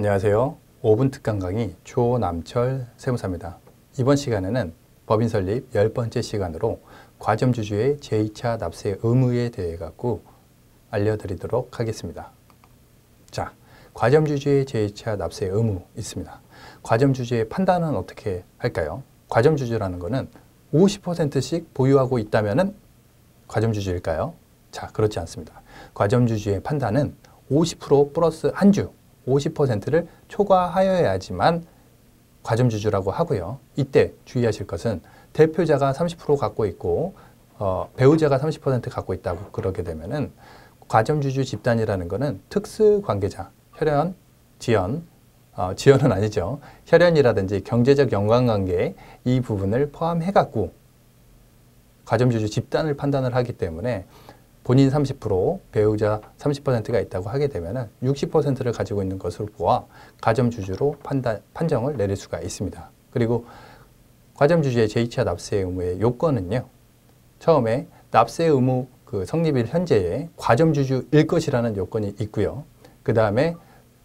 안녕하세요. 5분 특강 강의 조남철 세무사입니다. 이번 시간에는 법인 설립 10번째 시간으로 과점주주의 제2차 납세 의무에 대해 갖고 알려드리도록 하겠습니다. 자, 과점주주의 제2차 납세 의무 있습니다. 과점주주의 판단은 어떻게 할까요? 과점주주라는 것은 50%씩 보유하고 있다면 과점주주일까요? 자, 그렇지 않습니다. 과점주주의 판단은 50% 플러스 한 주, 50%를 초과하여야지만 과점주주라고 하고요. 이때 주의하실 것은 대표자가 30% 갖고 있고 어, 배우자가 30% 갖고 있다고 그러게 되면은 과점주주 집단이라는 것은 특수 관계자, 혈연, 지연, 어, 지연은 아니죠. 혈연이라든지 경제적 연관관계 이 부분을 포함해 갖고 과점주주 집단을 판단을 하기 때문에 본인 30%, 배우자 30%가 있다고 하게 되면 60%를 가지고 있는 것으로 보아 가점주주로 판단, 판정을 내릴 수가 있습니다. 그리고 과점주주의 제2차 납세 의무의 요건은요. 처음에 납세 의무 그 성립일 현재에 과점주주일 것이라는 요건이 있고요. 그 다음에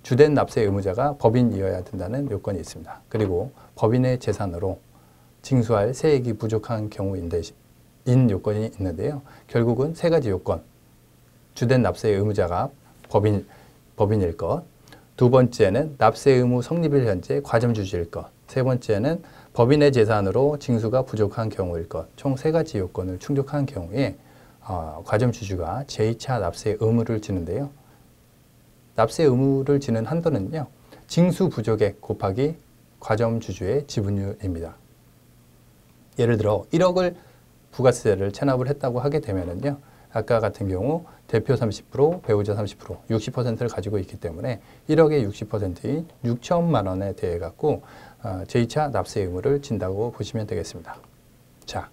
주된 납세 의무자가 법인이어야 된다는 요건이 있습니다. 그리고 법인의 재산으로 징수할 세액이 부족한 경우인데 인 요건이 있는데요. 결국은 세 가지 요건. 주된 납세 의무자가 법인, 법인일 것. 두 번째는 납세 의무 성립일 현재 과점주주일 것. 세 번째는 법인의 재산으로 징수가 부족한 경우일 것. 총 세 가지 요건을 충족한 경우에 어, 과점주주가 제2차 납세 의무를 지는데요. 납세 의무를 지는 한도는요. 징수 부족액 곱하기 과점주주의 지분율입니다. 예를 들어 1억을 부가세를 체납을 했다고 하게 되면은요. 아까 같은 경우 대표 30%, 배우자 30%, 60%를 가지고 있기 때문에 1억의 60%인 6천만 원에 대해 갖고 어, 제2차 납세 의무를 진다고 보시면 되겠습니다. 자,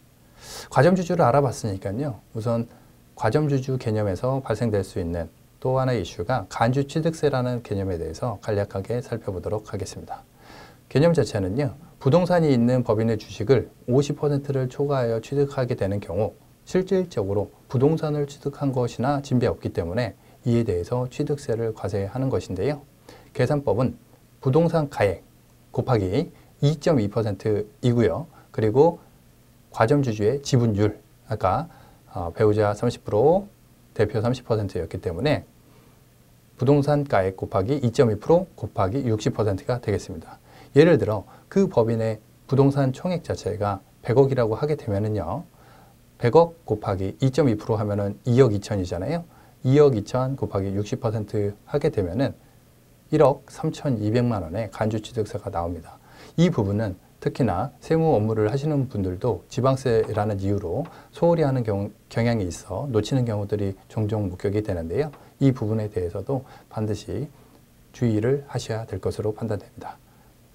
과점주주를 알아봤으니까요. 우선 과점주주 개념에서 발생될 수 있는 또 하나의 이슈가 간주취득세라는 개념에 대해서 간략하게 살펴보도록 하겠습니다. 개념 자체는요. 부동산이 있는 법인의 주식을 50%를 초과하여 취득하게 되는 경우 실질적으로 부동산을 취득한 것이나 진배 없기 때문에 이에 대해서 취득세를 과세하는 것인데요. 계산법은 부동산 가액 곱하기 2.2%이고요. 그리고 과점주주의 지분율 아까 어, 배우자 30% 대표 30%였기 때문에 부동산 가액 곱하기 2.2% 곱하기 60%가 되겠습니다. 예를 들어 그 법인의 부동산 총액 자체가 100억이라고 하게 되면은요. 100억 곱하기 2.2% 하면은 2억 2천이잖아요. 2억 2천 곱하기 60% 하게 되면은 1억 3,200만 원의 간주취득세가 나옵니다. 이 부분은 특히나 세무 업무를 하시는 분들도 지방세라는 이유로 소홀히 하는 경, 경향이 있어 놓치는 경우들이 종종 목격이 되는데요. 이 부분에 대해서도 반드시 주의를 하셔야 될 것으로 판단됩니다.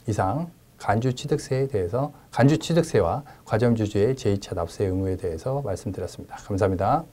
이상 간주취득세에 대해서 간주취득세와 과점주주의 제2차 납세 의무에 대해서 말씀드렸습니다. 감사합니다.